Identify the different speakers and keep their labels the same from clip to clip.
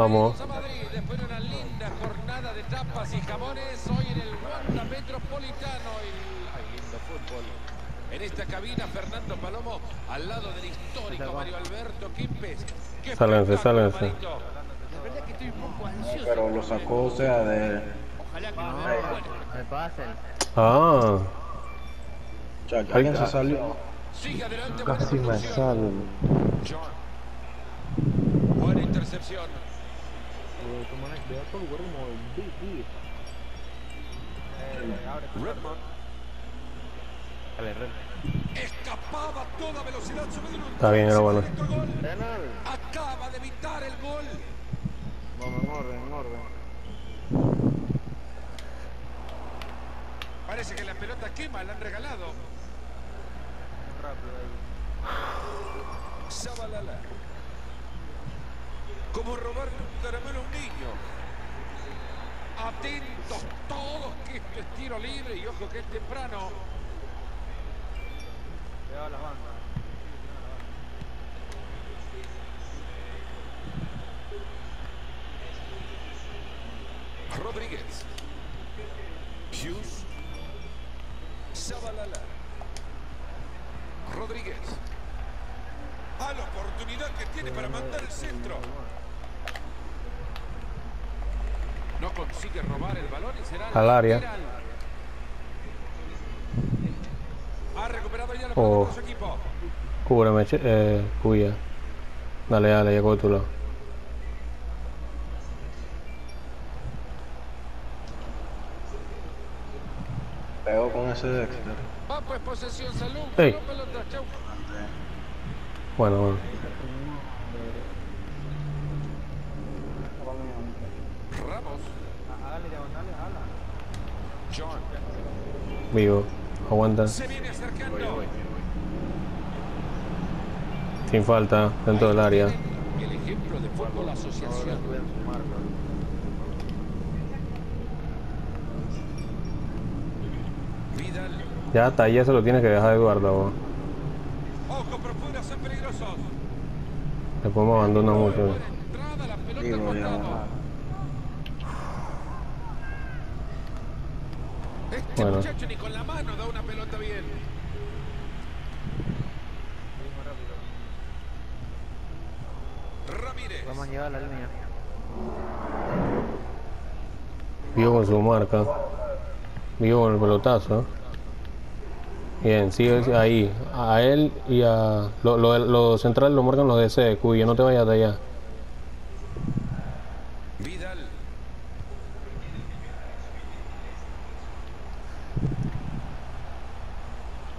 Speaker 1: Vamos.
Speaker 2: a Madrid después de una linda jornada de tapas y jamones hoy en el Wanda Metropolitano. El... Ay, lindo fútbol. En esta cabina, Fernando Palomo al lado del histórico Mario Alberto Quimpes. ¡Qué
Speaker 1: Sálvense,
Speaker 2: espectáculo,
Speaker 1: sálvense.
Speaker 2: Marito! La verdad que estoy un poco ansioso.
Speaker 3: Pero lo sacó, o sea, de.
Speaker 2: Ojalá que no
Speaker 4: No,
Speaker 2: me bueno.
Speaker 4: me pasen.
Speaker 1: Ah,
Speaker 3: alguien se salió.
Speaker 2: Sigue adelante.
Speaker 5: Casi
Speaker 2: buena
Speaker 5: me
Speaker 2: conducción.
Speaker 5: sale.
Speaker 2: John. Buena intercepción. Redmond.
Speaker 4: Dale, red.
Speaker 2: Escapaba a toda velocidad sobre el
Speaker 1: Está bien, era bueno.
Speaker 2: Acaba de evitar el gol.
Speaker 4: Vamos, en orden, en orden.
Speaker 2: Parece que la pelota quema, la han regalado.
Speaker 4: Rápido ahí.
Speaker 2: Zabalala. Como robar a un niño. Atentos todos que esto es tiro libre y ojo que es temprano.
Speaker 4: Cuidado las bandas.
Speaker 2: Rodríguez. Hughes. Zabalala. Rodríguez. A la oportunidad que tiene para mandar el centro. No consigue robar el balón y será
Speaker 1: Al área.
Speaker 2: lateral. Ha recuperado ya la
Speaker 1: Oh.
Speaker 2: pelota de su equipo.
Speaker 1: cúbreme, che- eh, cuya. Dale, dale, llegó tu lado.
Speaker 3: Pegó con ese Dexter.
Speaker 2: Va pues.
Speaker 1: Bueno, bueno. Vivo. Aguanta.
Speaker 2: Se viene acercando.
Speaker 1: Sin falta, dentro del área.
Speaker 2: El ejemplo de asociación.
Speaker 1: Ya hasta ahí ya se lo tiene que dejar Eduardo. vos.
Speaker 2: Ojo profundas son peligrosos.
Speaker 1: Después me abandona mucho.
Speaker 2: Costado. Este
Speaker 1: Bueno.
Speaker 2: Mano da una pelota bien. Ramírez.
Speaker 4: Vamos a llegar a la línea.
Speaker 1: Vivo con su marca. Vivo con el pelotazo. Bien, sigue ahí. A él y a. Lo, lo, lo central lo marcan los DC, Cuya, no te vayas de allá.
Speaker 2: Vidal.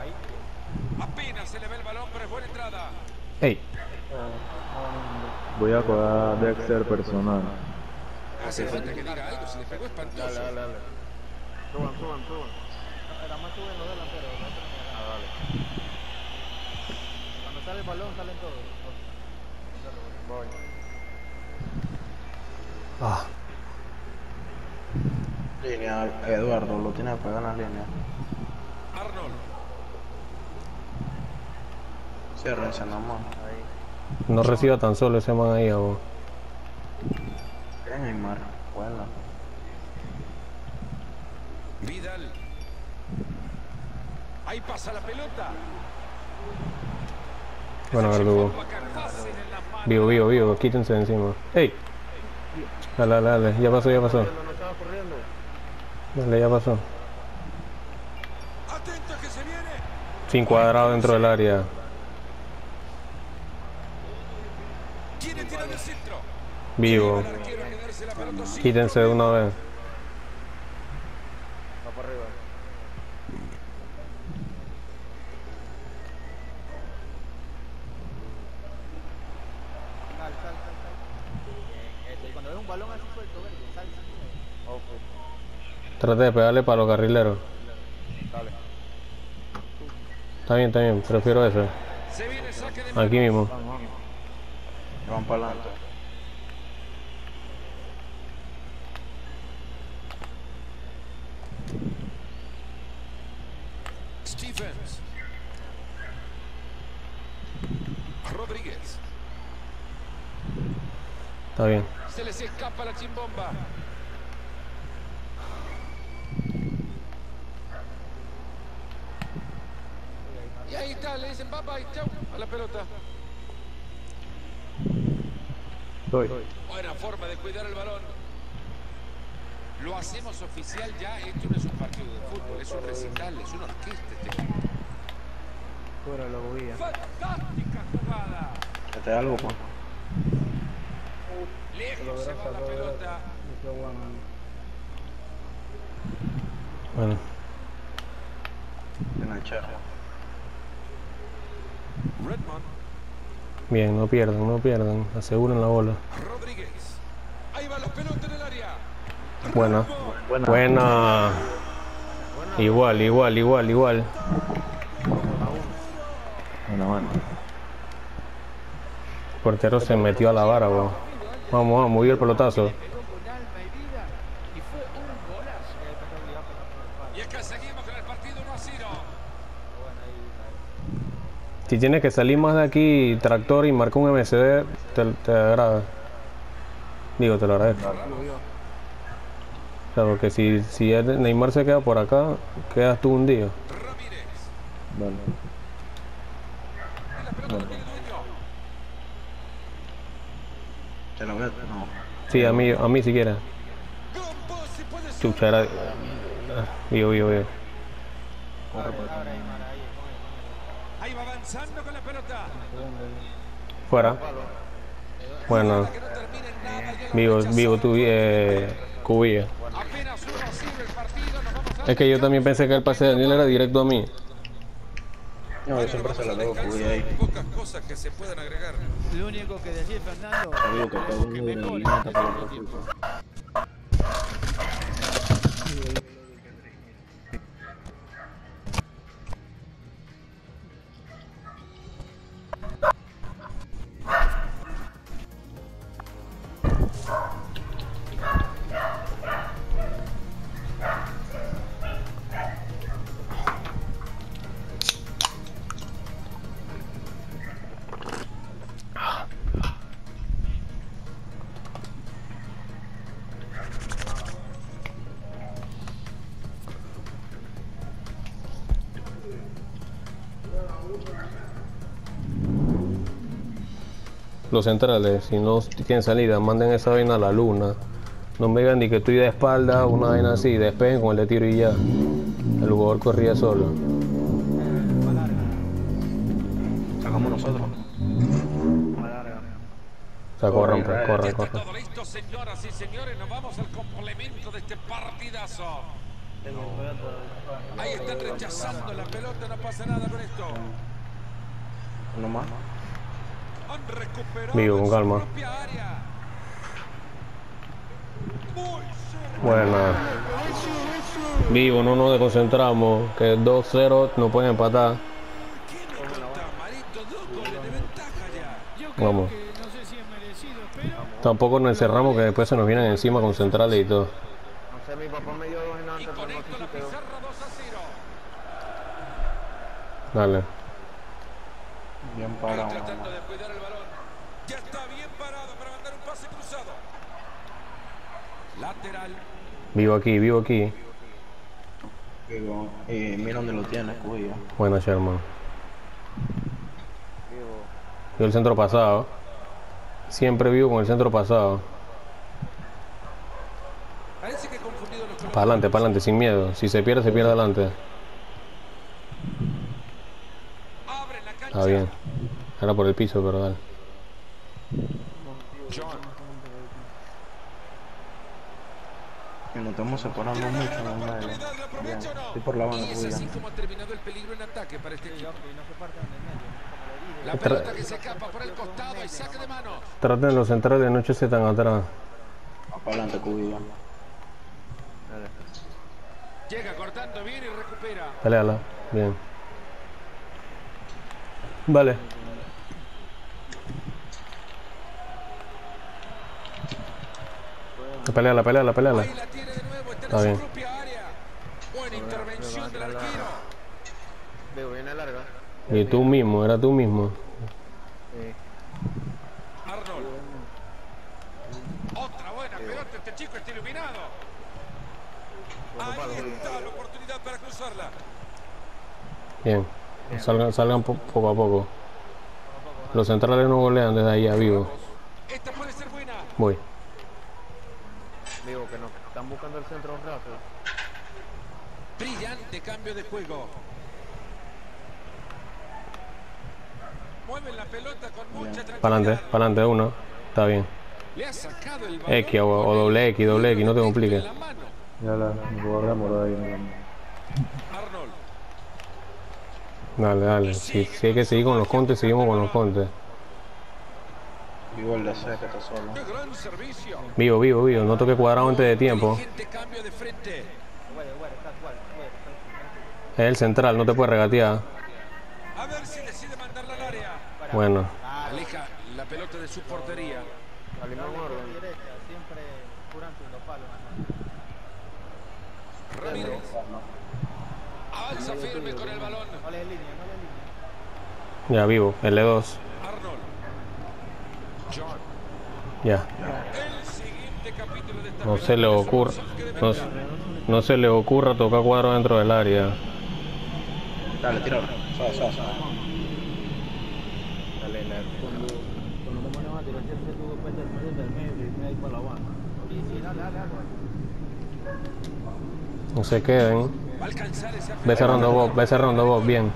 Speaker 4: Ahí.
Speaker 2: Apenas se le ve el balón, pero es buena entrada.
Speaker 1: ¡Ey!
Speaker 5: Voy a jugar Dexter personal.
Speaker 2: Hace falta que diga algo, se le pegó espantoso.
Speaker 4: Dale, dale, dale. Suban, suban, suban. Era más suben los delanteros. no. Ah, dale. Cuando sale el balón, salen todos. Voy.
Speaker 1: Ah,
Speaker 3: Línea, Eduardo, lo tiene que pegar en la línea.
Speaker 2: Arnold.
Speaker 3: Ciérrense nomás.
Speaker 4: Ahí.
Speaker 1: no reciba tan solo ese man ahí, vos.
Speaker 3: Bien, Neymar. Buena.
Speaker 2: Vidal. Ahí pasa la pelota.
Speaker 1: Bueno, verdugo. Vivo, vivo, vivo, quítense de encima. ¡Ey! Dale, dale, dale, ya pasó, ya pasó. Dale, ya pasó. Sin cuadrado dentro del área.
Speaker 2: Quiere tirar el centro.
Speaker 1: Vivo. Quítense de una vez.
Speaker 4: Va para arriba. Sal, sal, sal, sal. Bien, eso. Y cuando ves un balón así suelto, verde, sal, sal. Ok.
Speaker 1: Trate de pegarle para los carrileros.
Speaker 4: Dale.
Speaker 1: Está bien, está bien, prefiero ese.
Speaker 2: Se viene saque de
Speaker 1: Aquí mismo.
Speaker 4: Vamos,
Speaker 3: para adelante.
Speaker 2: Stephens. Rodríguez.
Speaker 1: Está bien.
Speaker 2: Se les escapa la chimbomba. Y ahí está, le dicen bye bye, chau, a la pelota.
Speaker 5: Estoy.
Speaker 2: Buena forma de cuidar el balón. Lo hacemos oficial ya, esto no es un partido de fútbol, es un recital, es una orquesta este equipo.
Speaker 4: Fuera la bobilla.
Speaker 2: Fantástica jugada.
Speaker 3: Este es algo, pues.
Speaker 2: Lejos se va la pelota.
Speaker 1: Bueno,
Speaker 3: En el cherro.
Speaker 2: Redmond,
Speaker 1: bien, no pierdan, no pierdan. Aseguren la bola.
Speaker 2: Rodríguez. Ahí va la pelota en el área.
Speaker 1: Buena.
Speaker 3: Buena.
Speaker 1: Buena. Igual, igual, igual, igual.
Speaker 5: Bueno, bueno.
Speaker 1: El portero se metió a la vara, weón. Vamos, vamos, y el pelotazo.
Speaker 4: Pegó con alma y vida y fue un golazo. Y ahí está obligado por la parte.
Speaker 2: Y acá seguimos con el partido 1 a 0.
Speaker 4: Bueno, ahí, ahí.
Speaker 1: Si tienes que salir más de aquí, tractor y marcar un MCD, te, te agrada. Digo, te lo agradezco. O sea, porque si, si Neymar se queda por acá, quedas tú un día.
Speaker 2: Ramírez.
Speaker 5: Vale.
Speaker 2: Dueño.
Speaker 3: ¿Se lo ve? No.
Speaker 1: Sí, a mí, a mí si quieres.
Speaker 2: Gran pase, puede ser.
Speaker 1: Chucha, era... ah, Vivo, vivo, vivo.
Speaker 4: Ahora ahí, Mara, ahí, con él,
Speaker 2: Ahí va avanzando con la pelota.
Speaker 1: Fuera. Bueno, vivo, vivo tu eh, cubilla.
Speaker 2: Apenas 1 a 0 el partido. Nos vamos a
Speaker 1: Es que yo también pensé que el pase de Daniel era directo a mí.
Speaker 3: No, yo siempre se lo debo cubrir ahí.
Speaker 2: Pocas cosas que se pueden agregar.
Speaker 4: Lo único que decía Fernando,
Speaker 1: Los centrales, si no tienen salida, manden esa vaina a la luna. No me digan ni que estoy de espalda, una vaina así, despeguen con el de tiro y ya. El jugador corría solo.
Speaker 3: Sacamos nosotros.
Speaker 1: O sea, corran, pues, corran,
Speaker 2: está
Speaker 1: corran.
Speaker 2: todo listo, señoras y señores. Nos vamos al complemento de este partidazo. Ahí están rechazando la pelota. No pasa nada con esto.
Speaker 3: Uno más.
Speaker 1: Vivo, con calma. Buena. Vivo, no nos desconcentramos. Que 2-0 no pueden empatar. Vamos. Tampoco nos encerramos que después se nos vienen encima con centrales y todo.
Speaker 4: no sé, mi papá me dio dos en
Speaker 2: Y
Speaker 4: antes,
Speaker 2: con
Speaker 4: pero no
Speaker 2: esto la
Speaker 4: quisiste dos.
Speaker 2: pizarra 2 a 0.
Speaker 1: Dale.
Speaker 3: Bien parado.
Speaker 2: tratando de cuidar el balón. Ya está bien parado para mandar un pase cruzado. Lateral.
Speaker 1: Vivo aquí, vivo aquí.
Speaker 3: Digo, Y mira dónde lo tienes, cuya.
Speaker 1: Buena, Sherman.
Speaker 4: Digo,
Speaker 1: Yo el centro pasado. Siempre vivo con el centro pasado.
Speaker 2: Parece que confundido los
Speaker 1: Para adelante, para adelante, sin miedo. Si se pierde, se pierde adelante.
Speaker 2: Abren la cancha.
Speaker 1: Está bien. Era por el piso, pero dale.
Speaker 2: John.
Speaker 3: Y nos estamos separando mucho en el. Estoy por la banda,
Speaker 2: terminado el peligro en ataque para este equipo. La pelota que se escapa por el costado y saque de mano.
Speaker 1: Traten los centrales, no se tan atrás.
Speaker 3: Adelante.
Speaker 2: Llega cortando bien y recupera.
Speaker 1: Peleala. Bien. Vale. Peleala, peleala, peleala.
Speaker 2: Ahí la tiene de nuevo, está
Speaker 1: bien.
Speaker 2: propia área. Buena intervención del arquero.
Speaker 4: Digo, viene larga.
Speaker 1: Y tú mismo, era tú mismo.
Speaker 4: Sí.
Speaker 2: Arnold. chico está iluminado. Ahí está la oportunidad para cruzarla.
Speaker 1: Bien. Salgan, salgan po- poco a poco. Los centrales no golean desde ahí a vivo.
Speaker 2: Esta puede ser buena.
Speaker 1: Voy.
Speaker 4: Digo que no, están buscando el centro rápido.
Speaker 2: Brillante cambio de juego. Mueven la pelota con mucha tranquilidad.
Speaker 1: Para adelante, para adelante uno. Está bien.
Speaker 2: Le ha sacado el balón
Speaker 1: X o, o doble X, doble X, no te compliques.
Speaker 5: Ya la morada ahí. ¿no?
Speaker 2: Arnold.
Speaker 1: Dale, dale. Si, si hay que seguir con los contes, seguimos con los contes.
Speaker 3: Vivo el de C que está solo.
Speaker 2: Qué gran servicio.
Speaker 1: Vivo, vivo, vivo. No toque cuadrado antes de tiempo. Es el central, no te puedes regatear.
Speaker 2: A ver si decide mandarla al área.
Speaker 1: Bueno.
Speaker 2: Aleja la pelota de su portería. Ramírez. Alza firme con el balón.
Speaker 1: Ya vivo. L2. Ya. No se le ocurra. No, se le ocurra tocar cuadro dentro del área.
Speaker 3: Dale, tíralo. Suave, suave, suave.
Speaker 4: Dale, la, cuando, cuando te pones a tirar, siempre tú puedes meter del medio y me ahí para la banda. Y sí, dale, dale, dale.
Speaker 1: No se queden. Ve cerrando vos, ve cerrando vos, bien.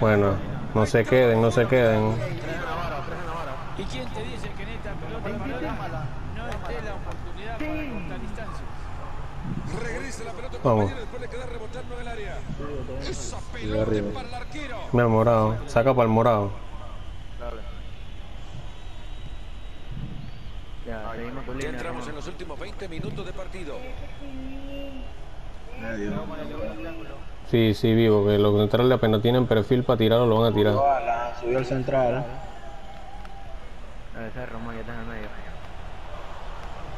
Speaker 1: Bueno, no se queden, no se queden.
Speaker 6: ¿Y quién te dice que en esta pelota parada no esté la oportunidad para cortar distancias?
Speaker 2: Regresa la pelota
Speaker 1: Vamos.
Speaker 2: compañero después de quedar rebotando en el área. Esa pelota es para el arquero.
Speaker 1: Mira el morado. Saca para el morado.
Speaker 4: Dale. Ya, seguimos con
Speaker 2: Ya
Speaker 4: línea.
Speaker 2: entramos en los últimos 20 minutos de partido.
Speaker 1: Sí, sí, vivo. Que los centrales apenas tienen perfil para tirarlo, lo van a tirar.
Speaker 3: Subió el central.
Speaker 4: Ese Ramón ya está en el medio.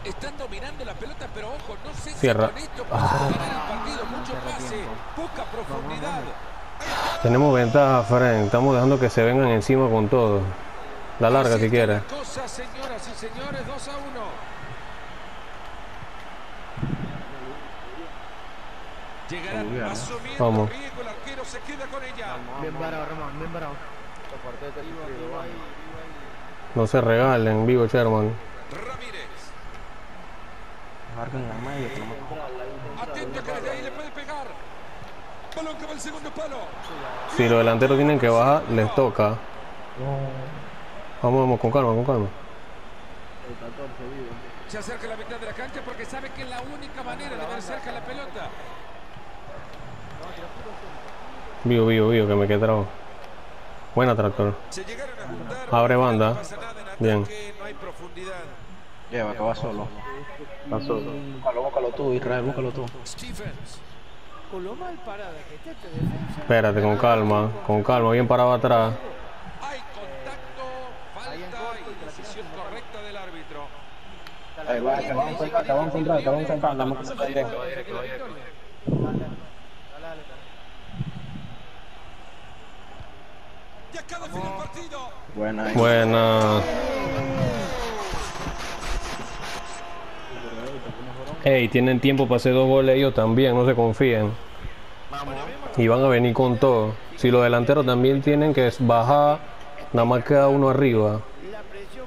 Speaker 2: Están dominando la pelota, pero ojo, no sé
Speaker 1: Cierra.
Speaker 2: si con esto pueden ganar el partido. Mucho pase, poca profundidad.
Speaker 1: Tenemos ventaja, Fren. Estamos dejando que se vengan encima con todo. La larga si quieres.
Speaker 2: la cosa, señoras y señores, 2 a 1. Llegarán
Speaker 3: Muy bien, ¿no?
Speaker 2: asumiendo
Speaker 1: Vamos.
Speaker 2: el riesgo, el arquero se queda con ella.
Speaker 4: Bien parado, Ramón, bien parado.
Speaker 1: No se regalen, vivo Sherman.
Speaker 2: Ramírez,
Speaker 3: Marca en la me-
Speaker 2: atento que desde ahí le puede pegar. Balón que va al segundo palo.
Speaker 1: Si los delanteros tienen que bajar, les toca. Vamos, vamos, con calma, con calma.
Speaker 2: Se acerca a la mitad de la cancha porque sabe que es la única manera de ver cerca la pelota.
Speaker 1: Vivo, vivo, vivo, que me quedé trabo. Buena tractor. Abre banda. Bien.
Speaker 3: Lleva, que va solo.
Speaker 5: Pasó.
Speaker 3: Búscalo, búscalo tú, Israel, búscalo tú.
Speaker 1: Espérate, con calma, con calma, bien parado atrás.
Speaker 2: Hay contacto, falta y decisión correcta del árbitro.
Speaker 3: Ahí va, te van a encontrar, te van a encontrar, te van a encontrar. Dame que se está directo.
Speaker 4: Dale, dale, dale.
Speaker 2: Y acaba de fin el partido.
Speaker 3: Buena. ahí.
Speaker 1: Buena. Ey, tienen tiempo para hacer dos goles ellos también, no se confíen. Y van a venir con todo. Si los delanteros también tienen que bajar, nada más queda uno arriba.
Speaker 6: La presión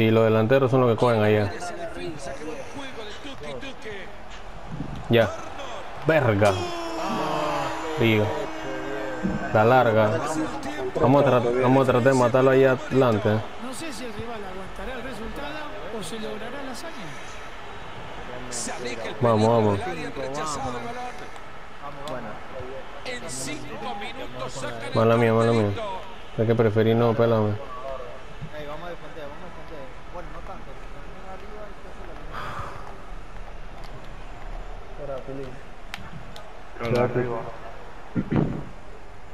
Speaker 1: Si los delanteros son los que cogen allá. Ya. Verga. Digo. La larga. Vamos a, vamos a tratar de matarlo ahí adelante.
Speaker 6: No sé si el rival aguantará el resultado o se logrará la hazaña.
Speaker 1: Vamos, vamos. Mala mía, mala mía. Es que preferí no, pelame.
Speaker 4: Ey, vamos a defender, vamos a defender. Bueno, no tanto. Si nos vienen arriba, hay que hacer la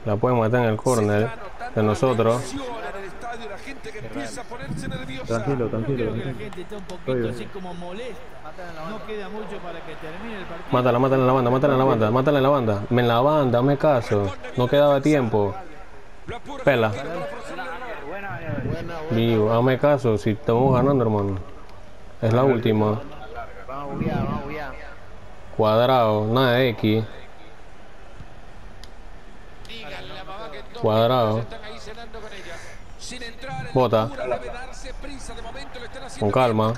Speaker 1: La pueden matar en el corner
Speaker 2: notando
Speaker 1: de nosotros.
Speaker 6: Tranquilo, tranquilo. tranquilo.
Speaker 2: Mátala, mátala en la banda, mátala en la banda, mátala en la banda. Me en la banda, hazme caso. No quedaba tiempo. Pela. Vivo, hazme caso, si estamos ganando, hermano. Es la última.
Speaker 3: Vamos vamos.
Speaker 2: Cuadrado, nada de X. Cuadrado. Bota.
Speaker 1: la locura, debe darse prisa de momento, le están haciendo
Speaker 2: Con calma.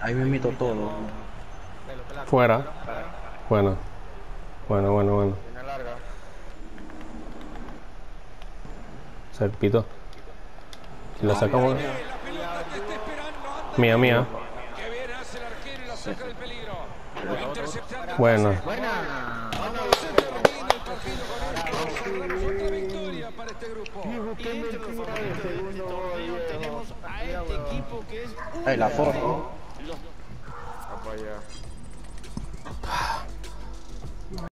Speaker 3: Ahí me invito todo.
Speaker 2: Fuera. Bueno. Bueno, bueno, bueno. Se pito. Si la sacamos. Mía, mía. Bueno.
Speaker 3: Ahí la foto.